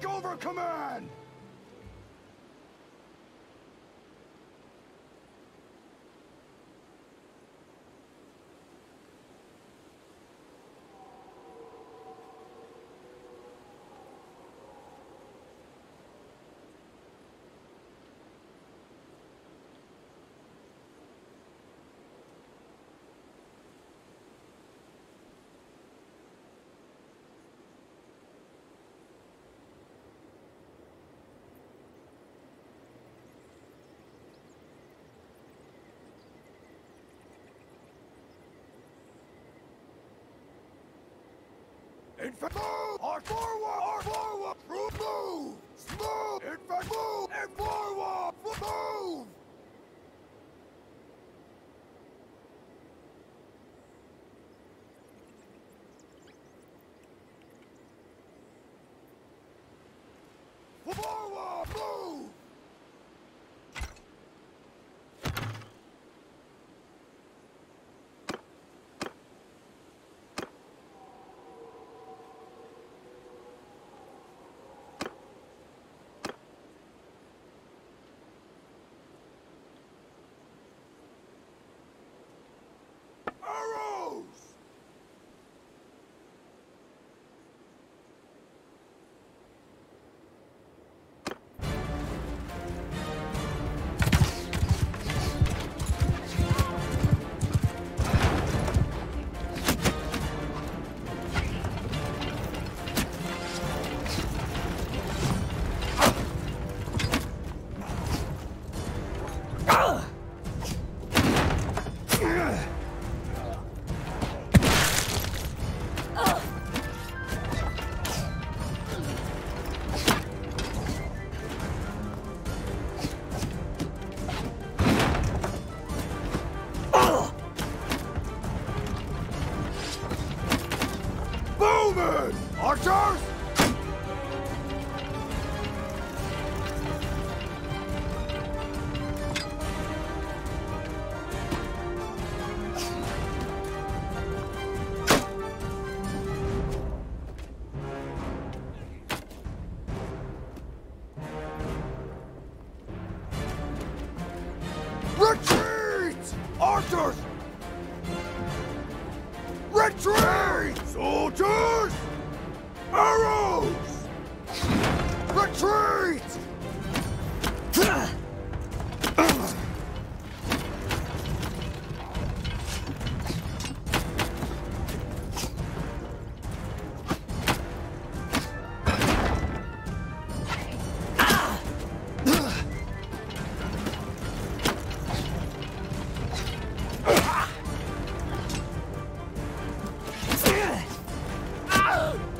Take over command! In fact, move! Or forward! Or forward! Move! Move! Move! Move! And forward! Move! Shoot!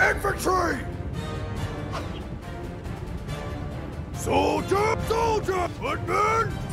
Infantry! Soldier! Soldier! Footmen!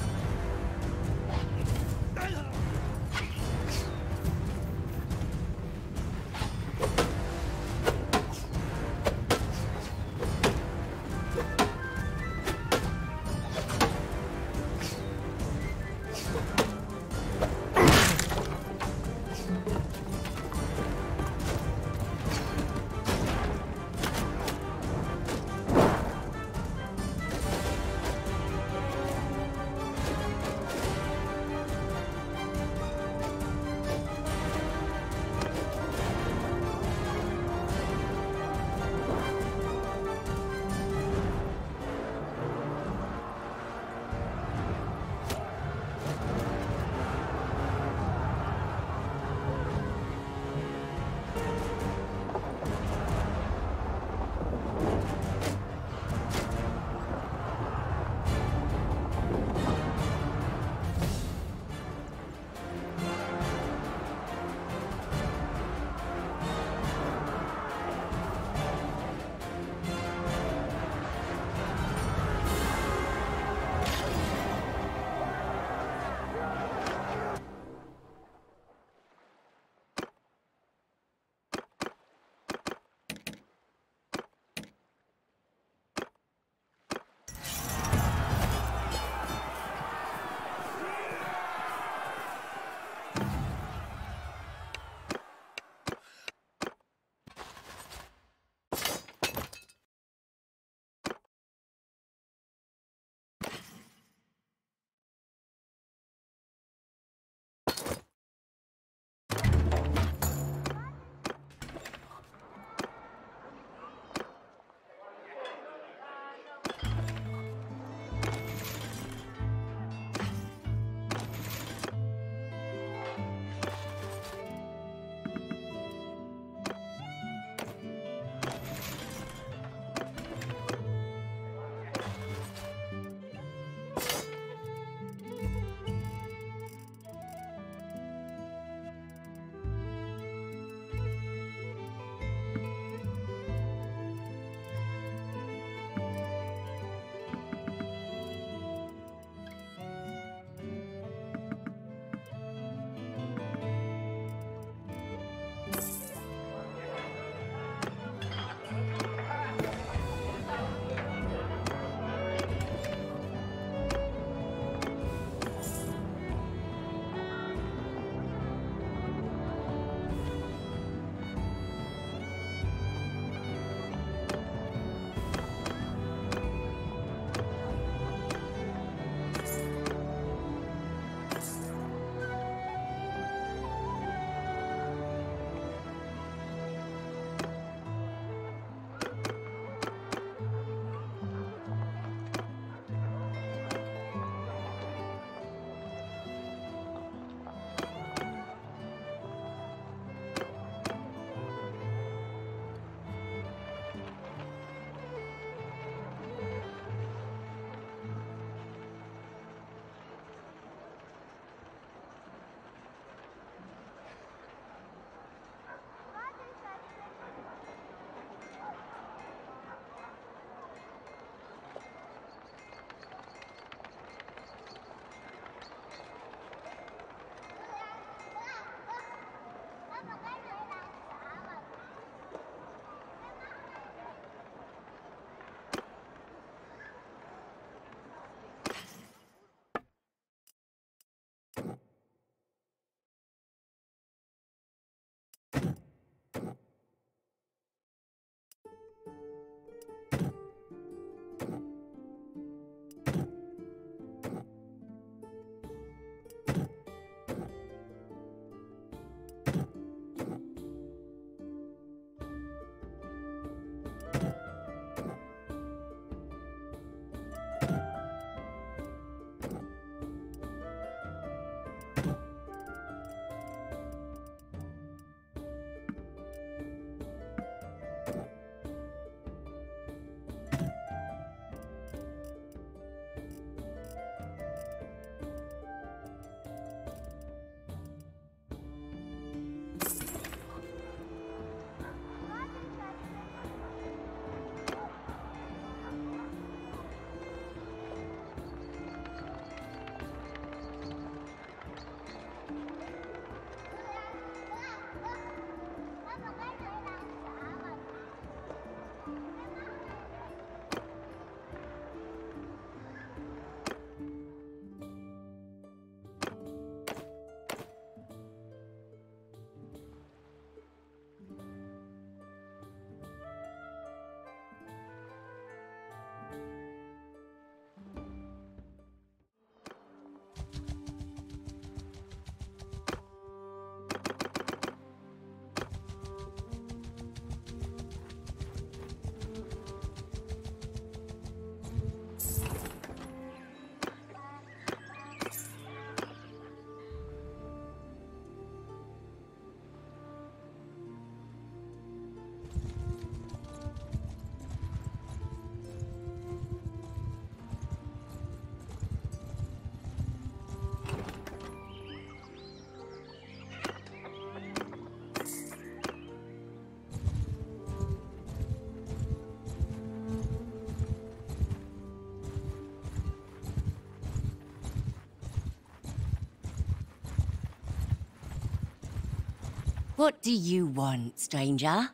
What do you want, stranger?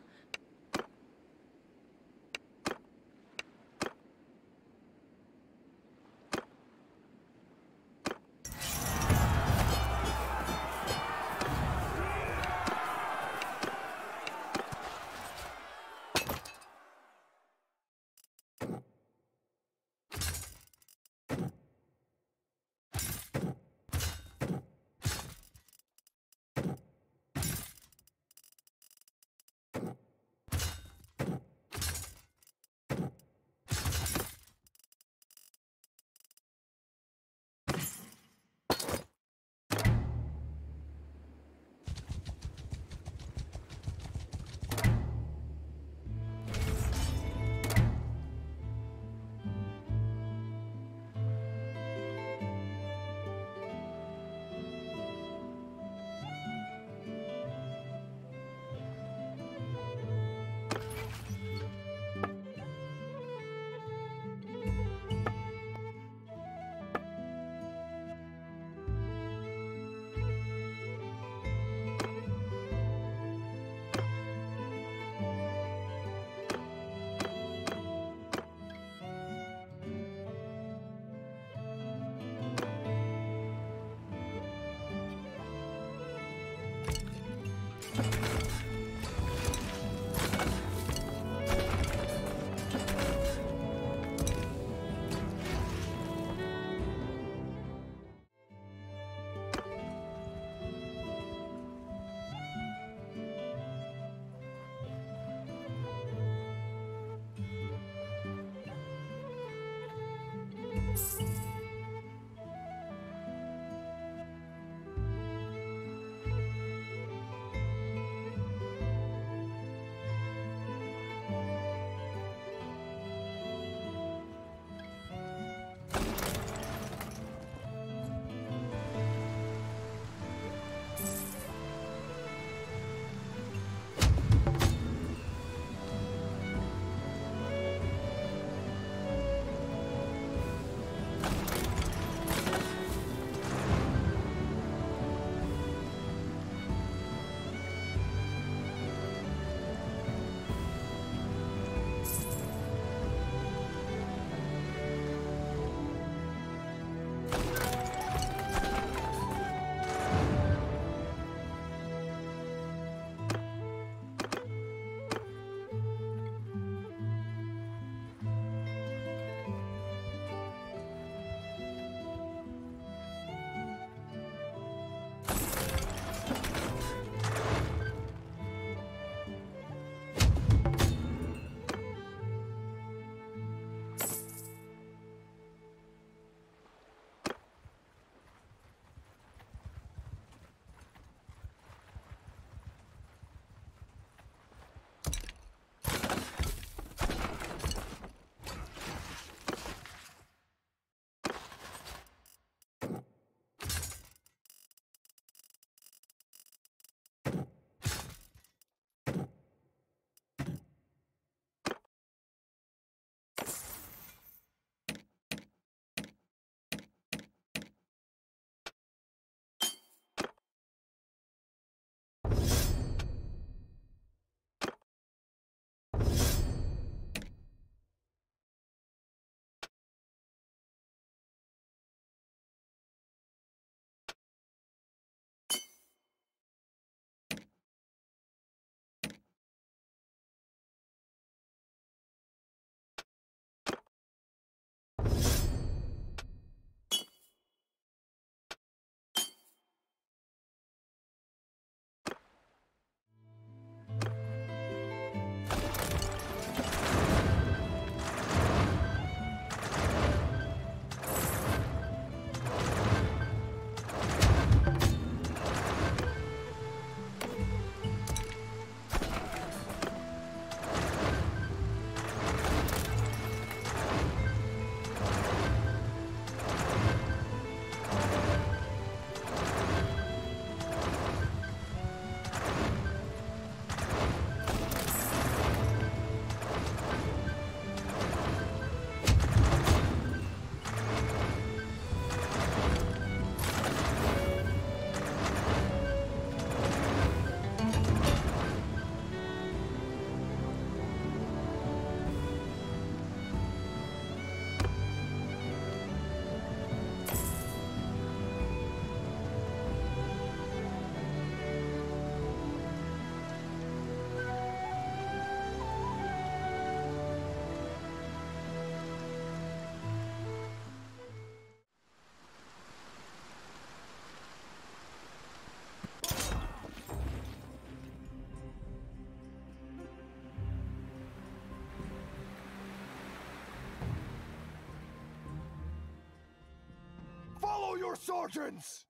Your sergeants!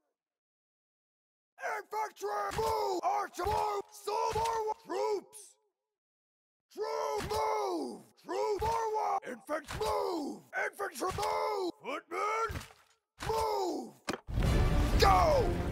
Infantry! Move! Artillery! Soldier! Troops! Troops! Move! Troops! Forward! Infantry! Move! Infantry! Move! Footmen! Move! Go!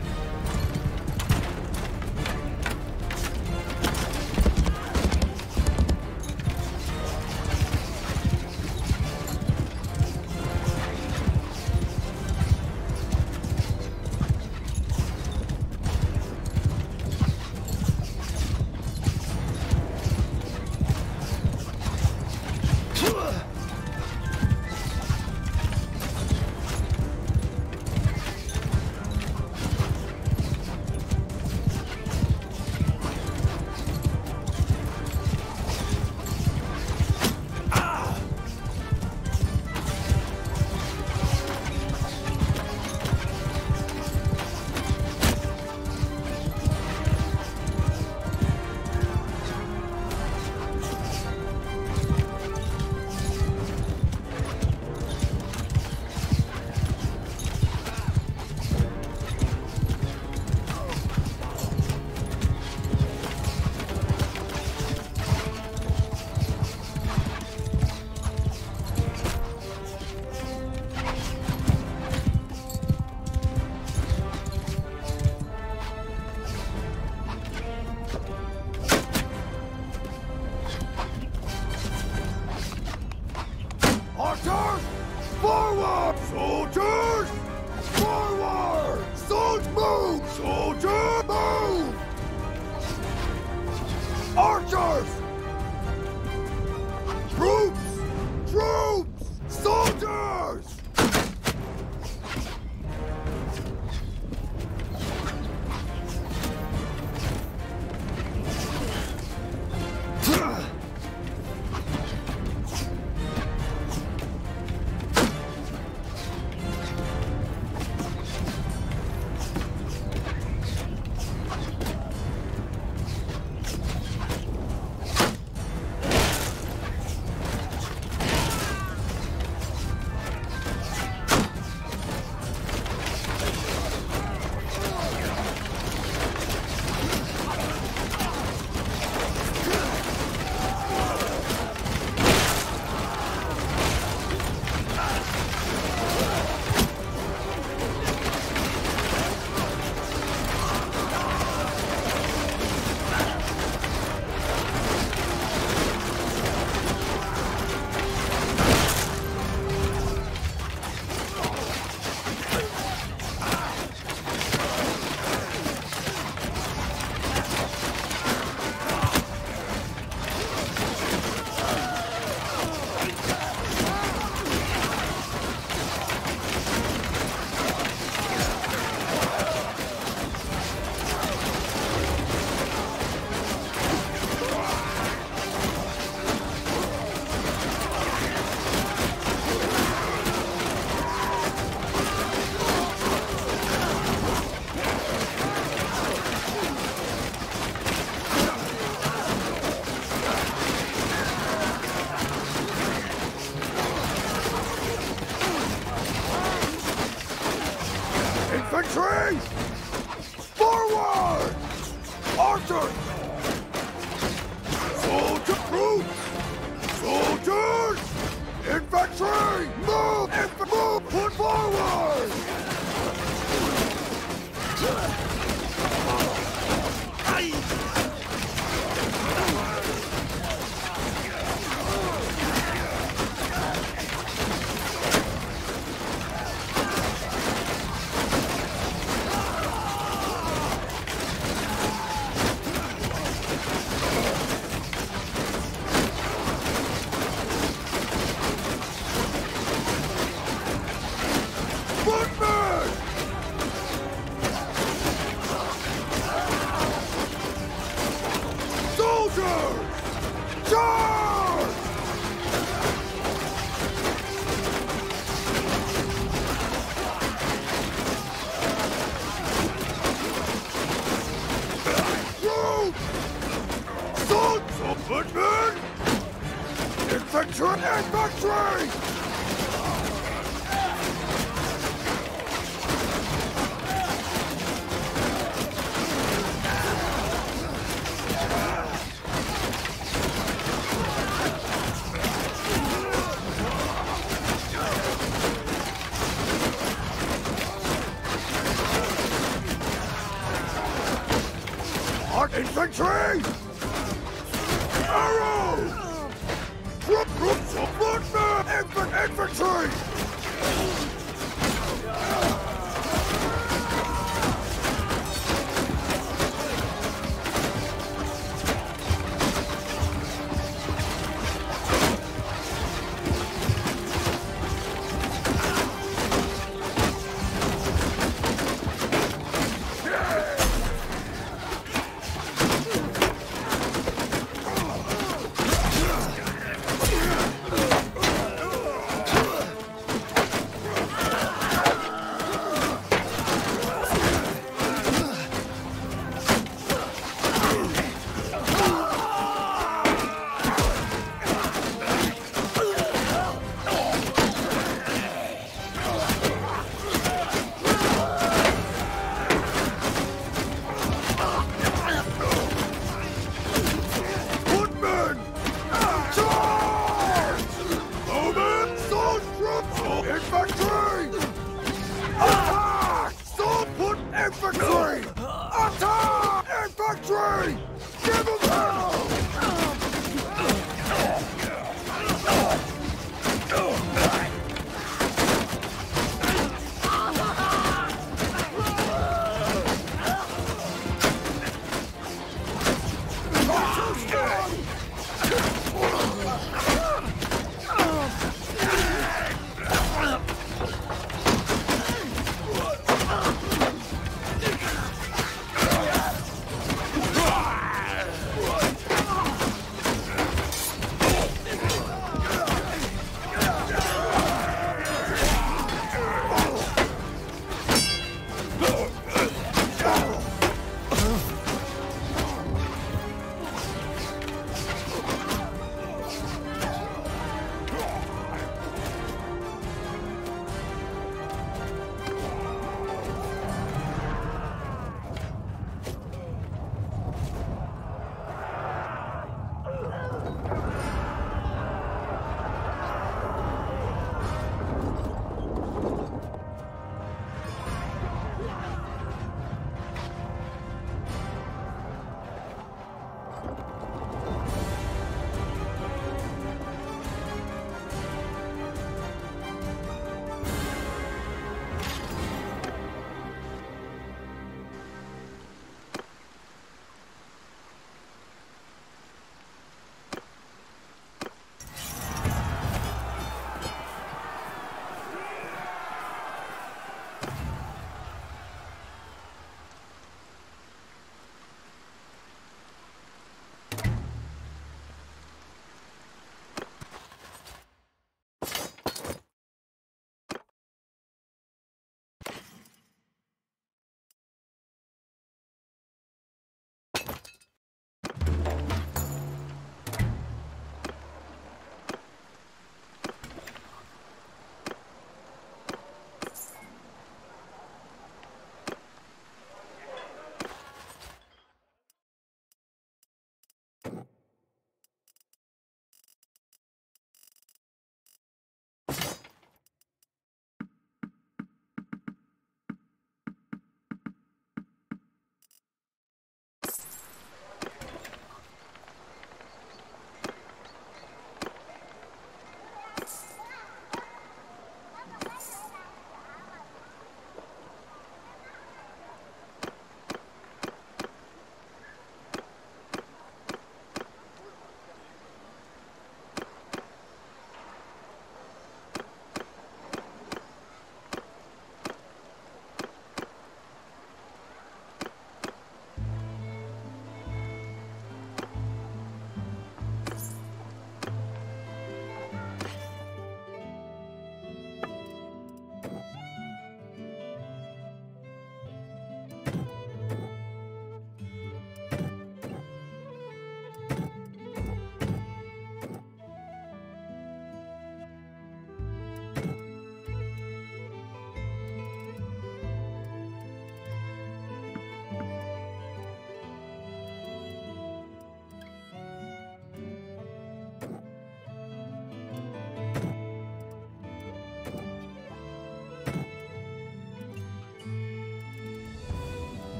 Archers!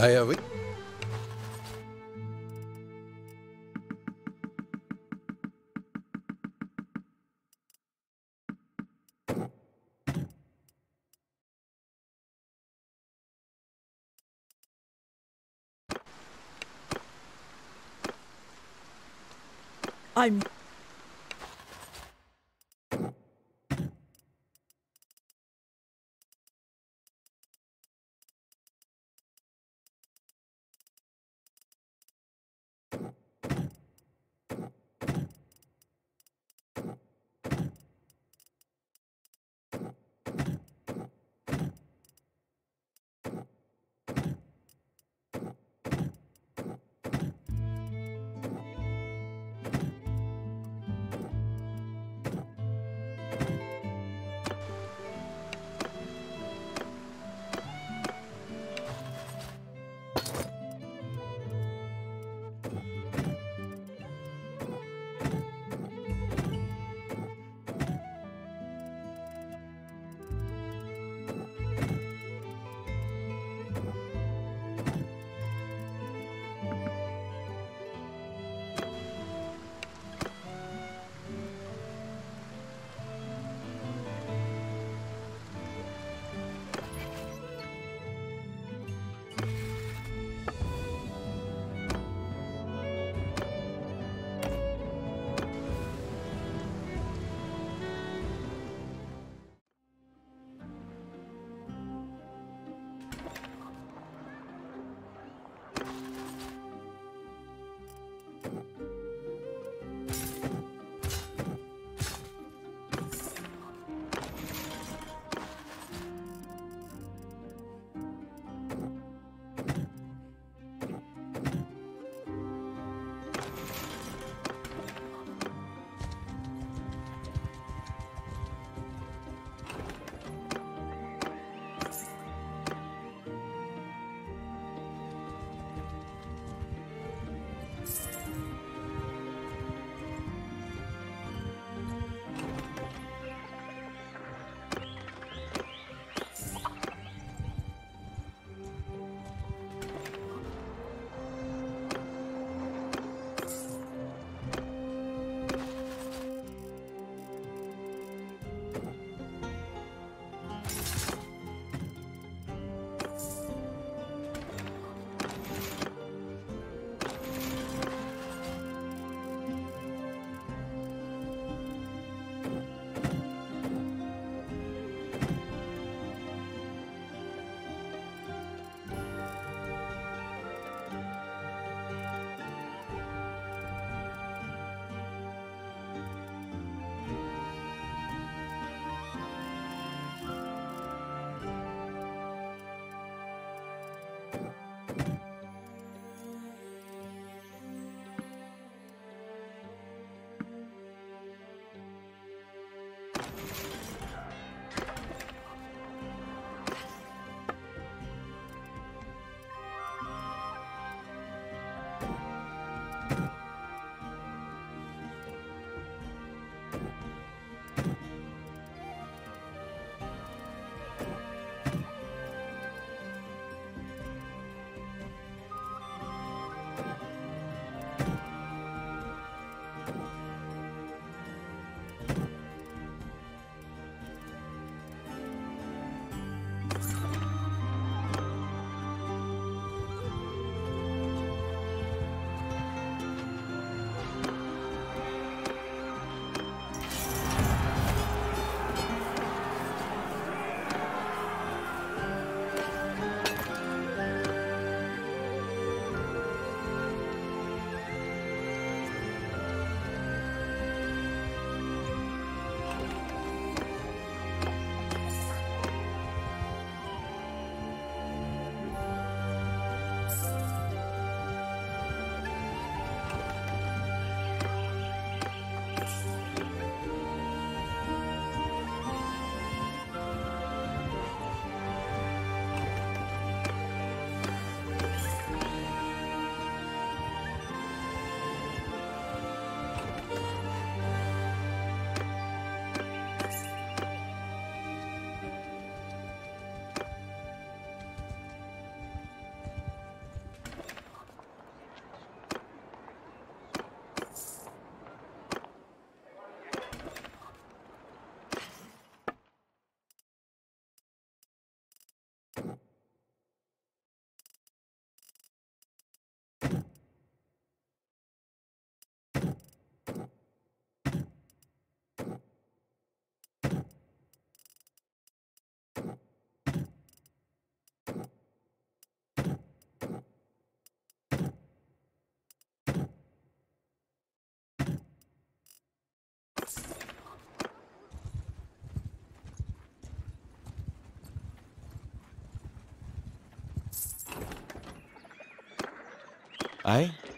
I have it. I'm は。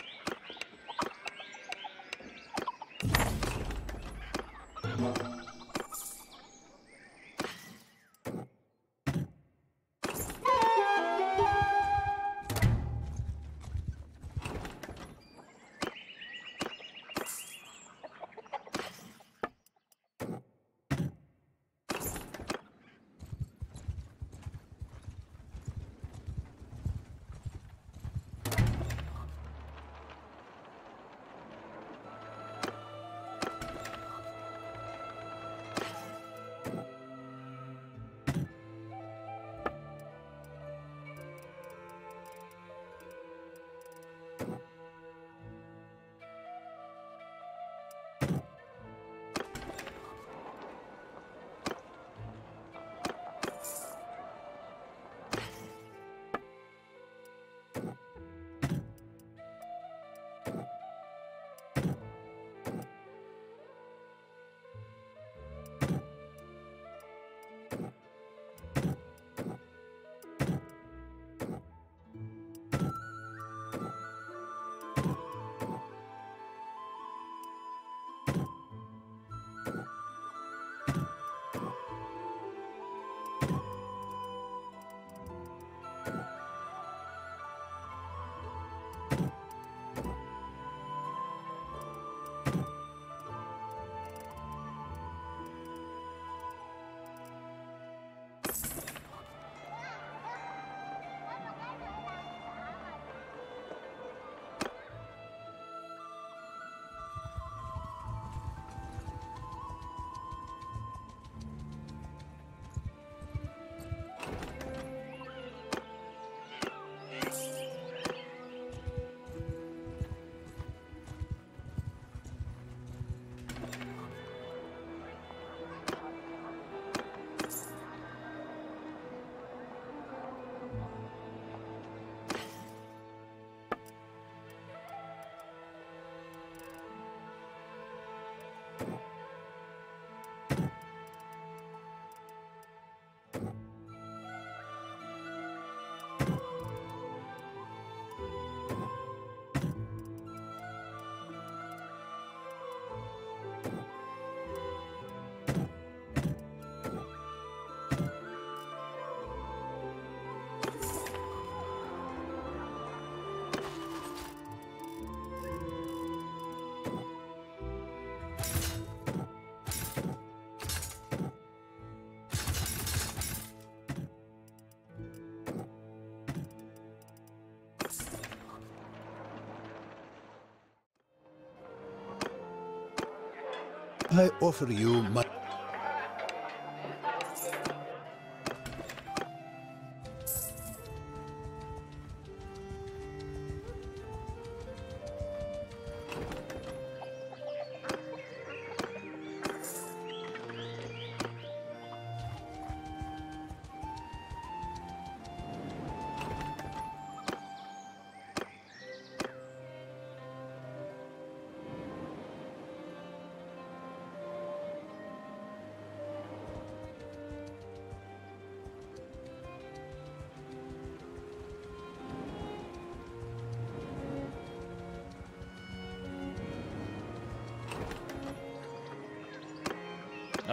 I offer you my...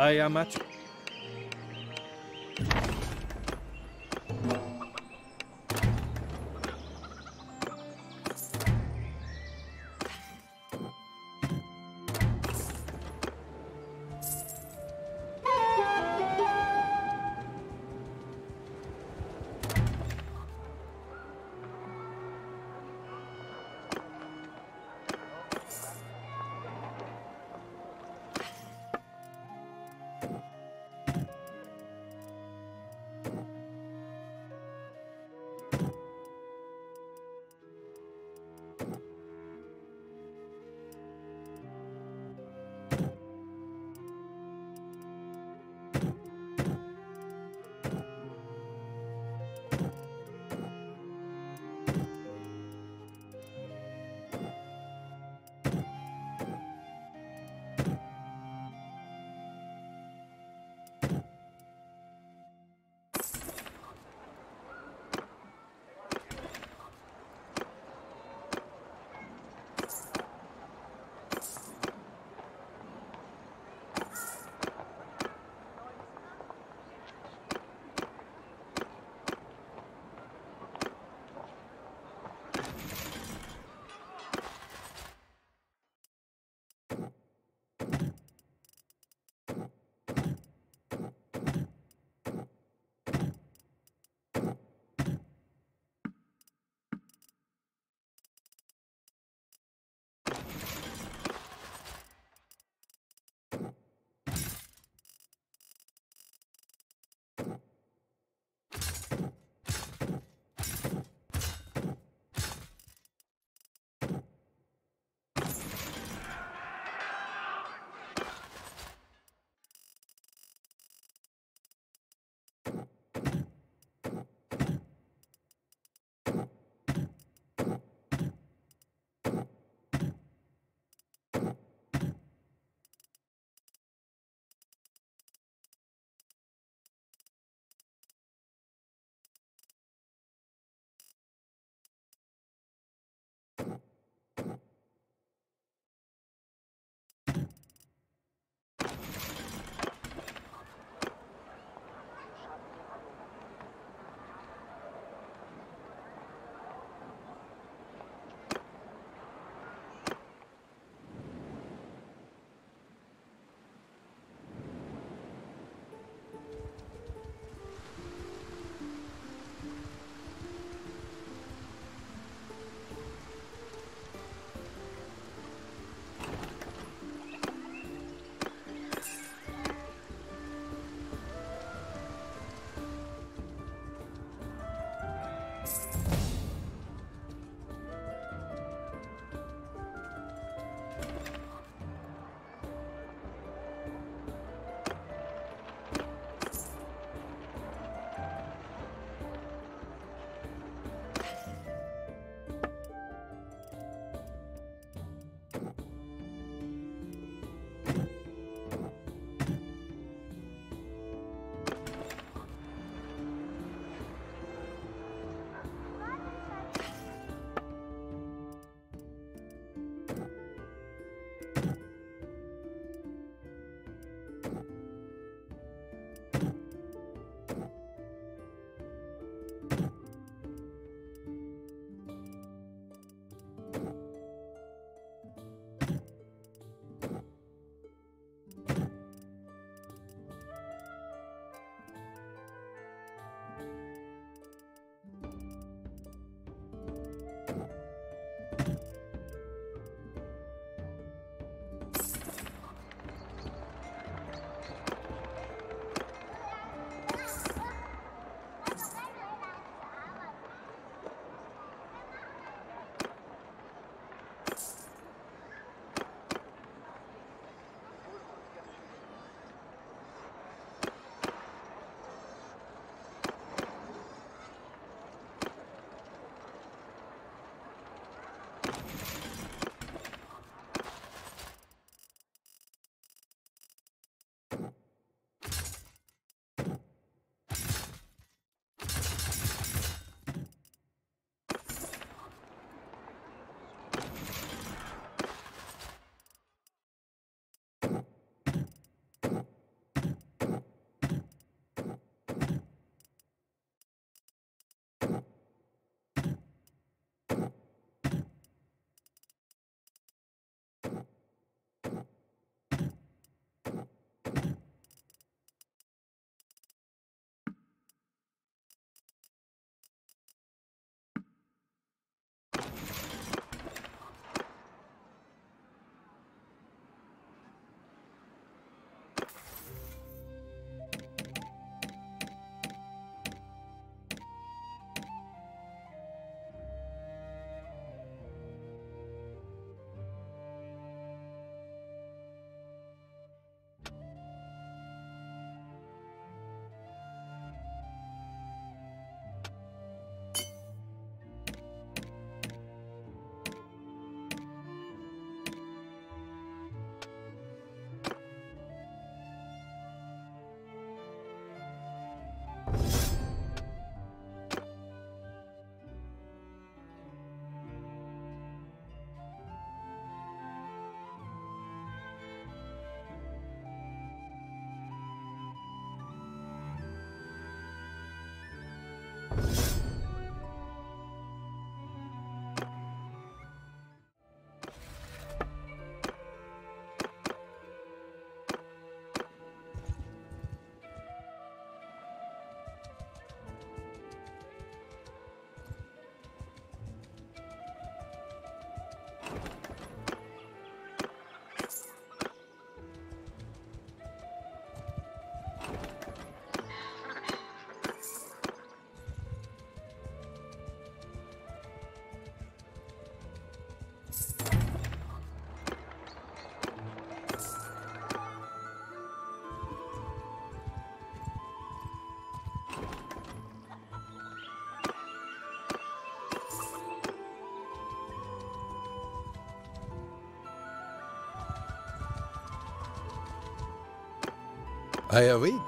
I Ah oui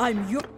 I'm your.